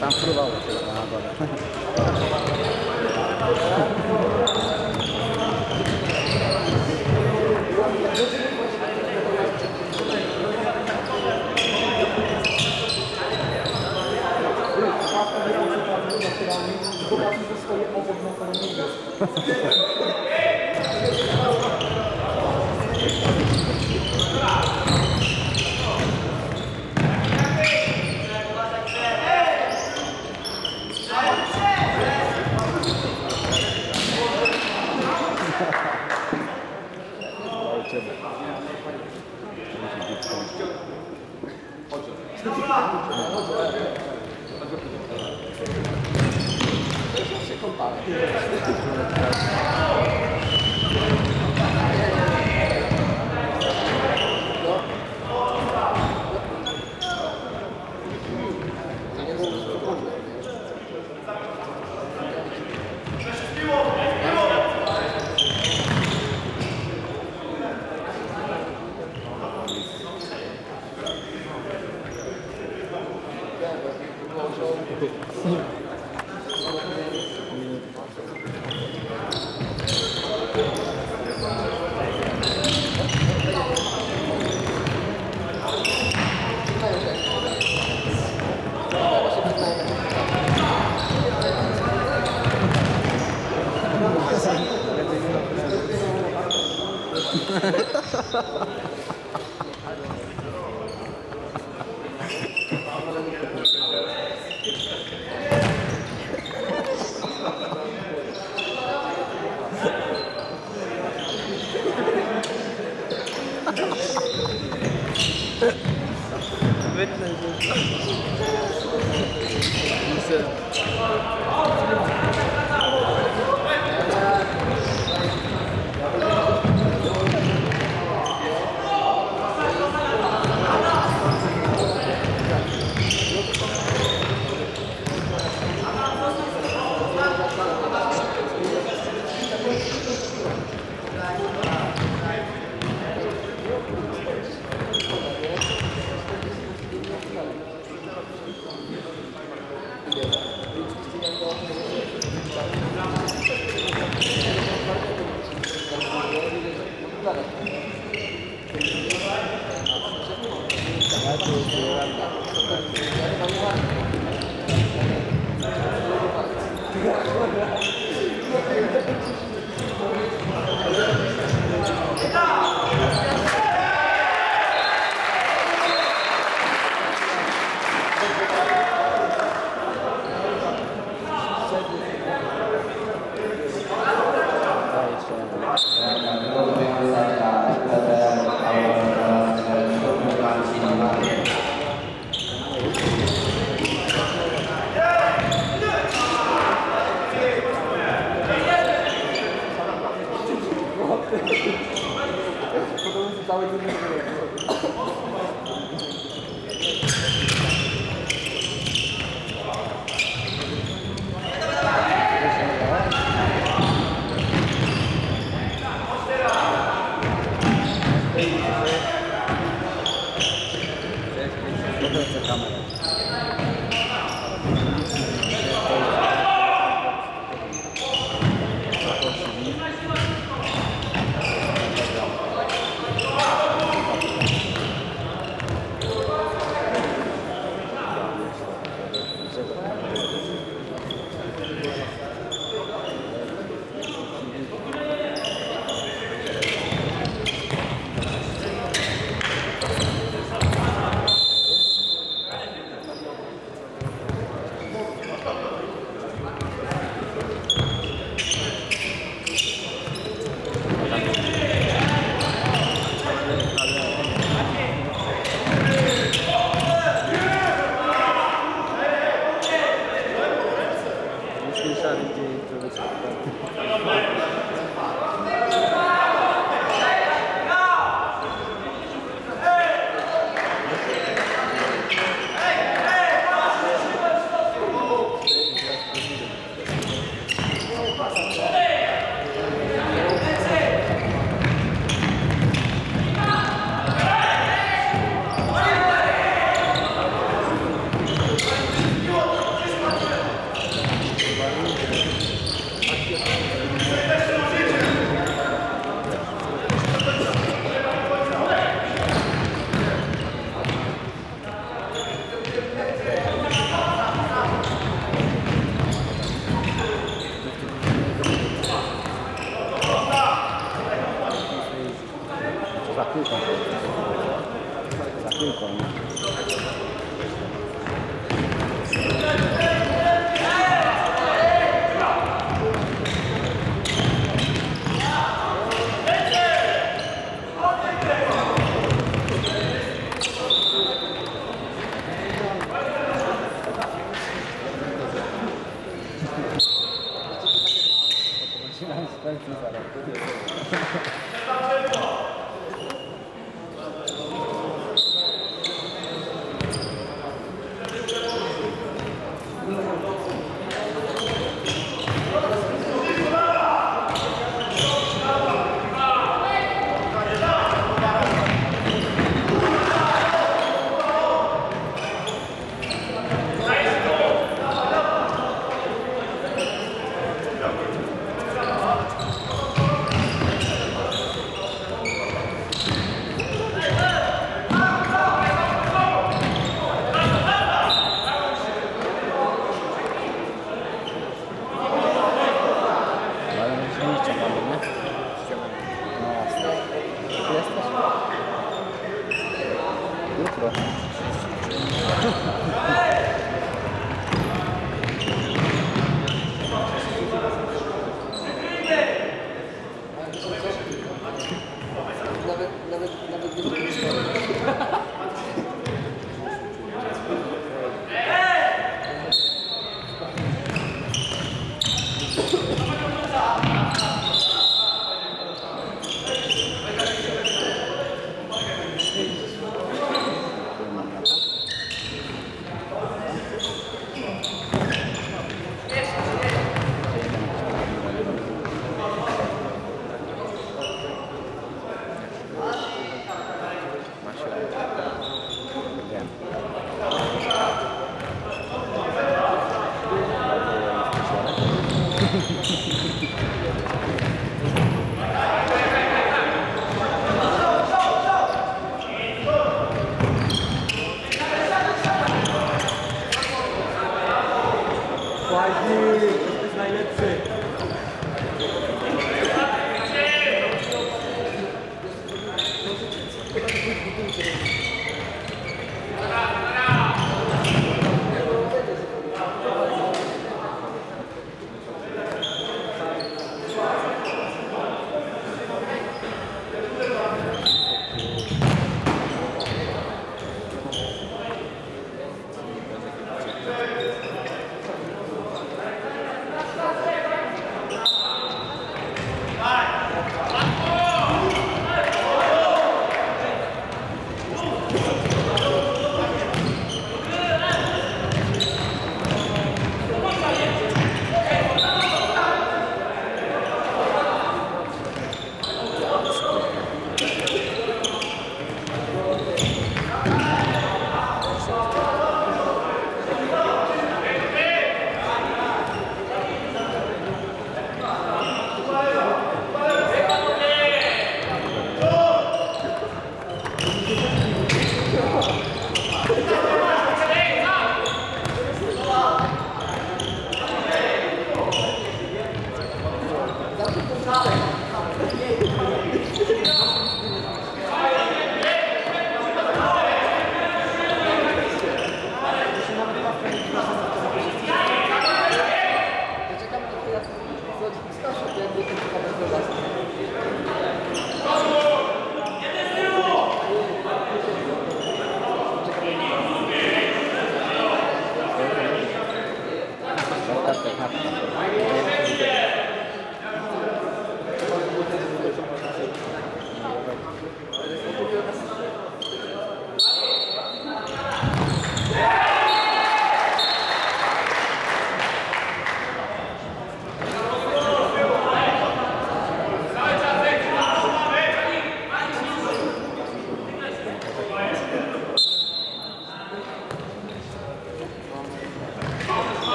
tam fruwało się na dole. Zobaczysz, że stoję obok na Sei compare. আমাদের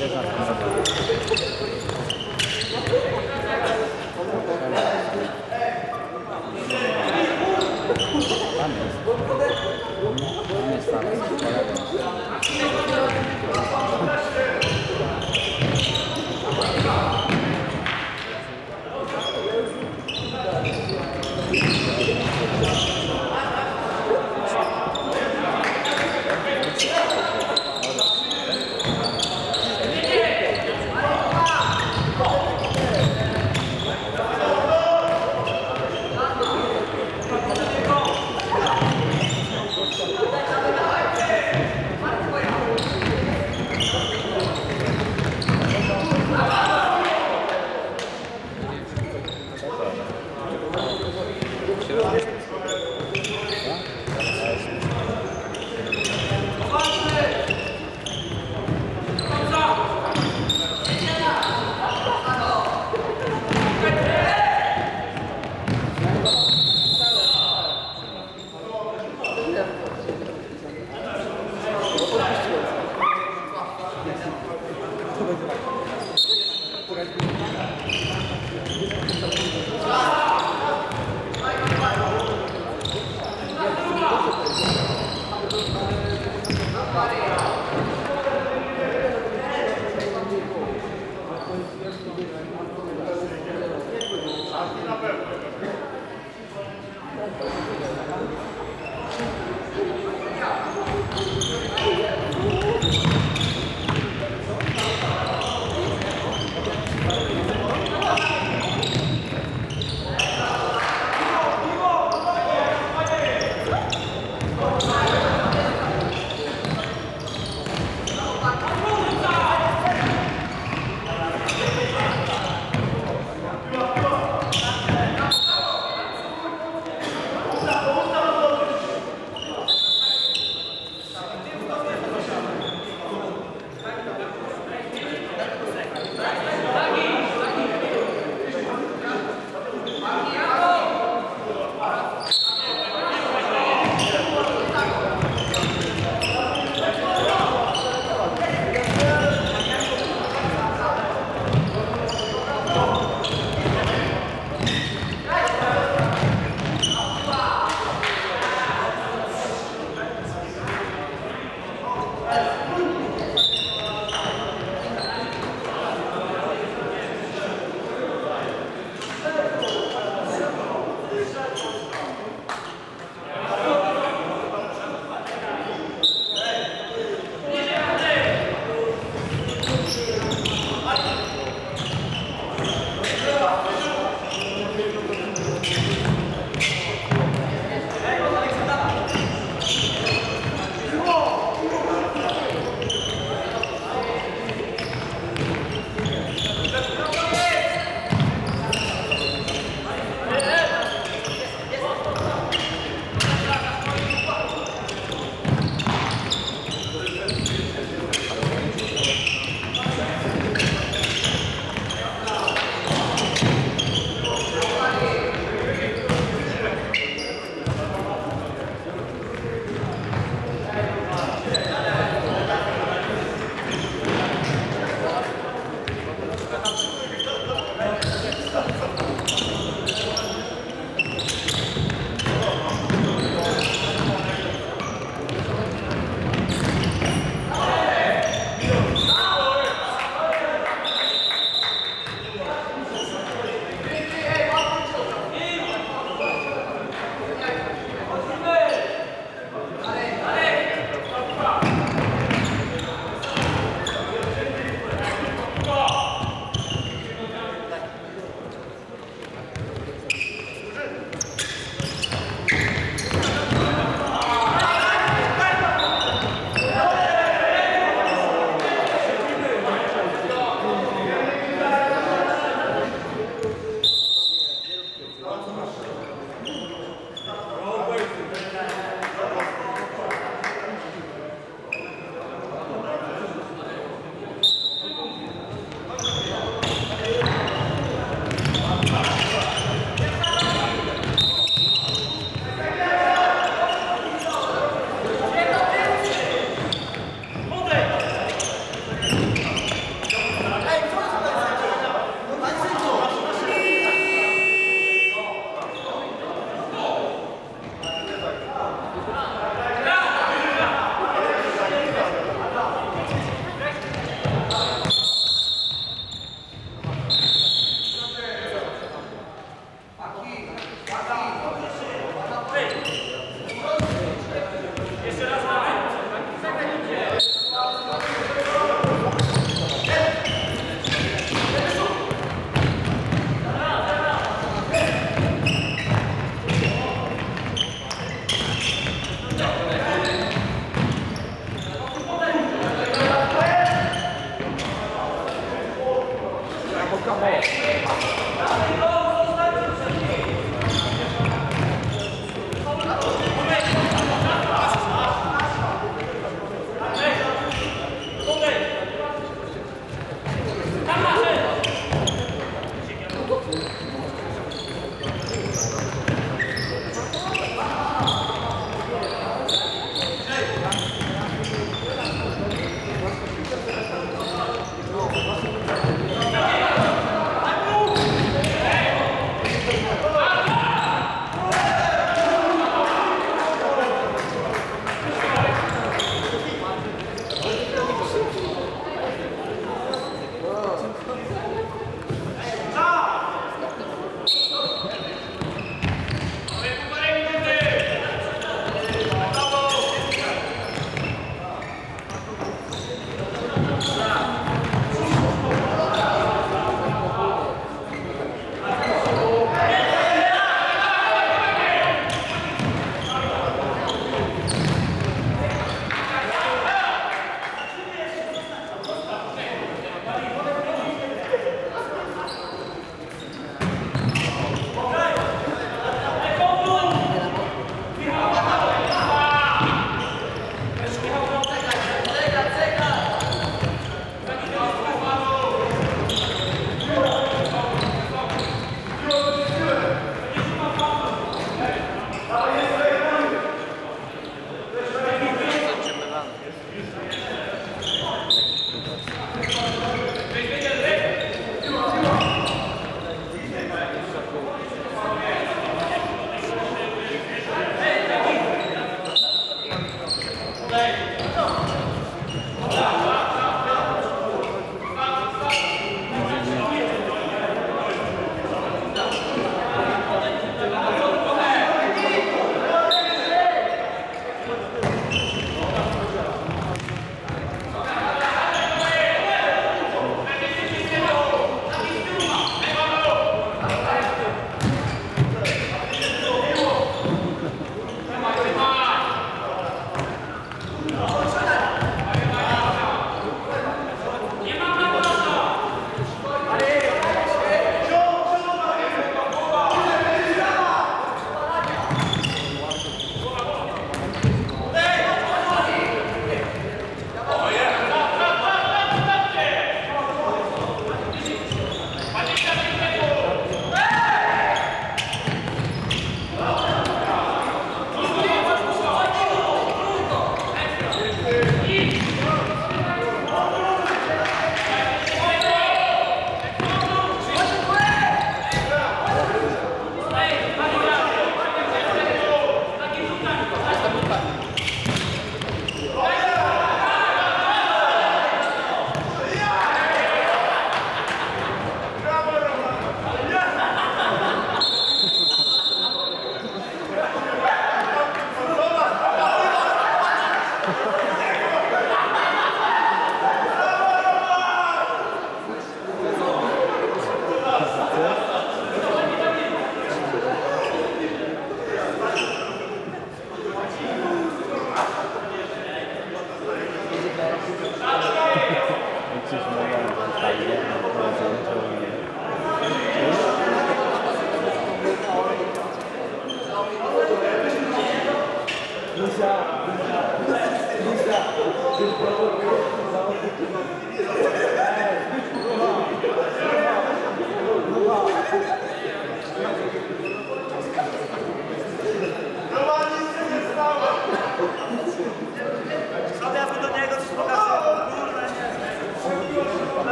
よかった。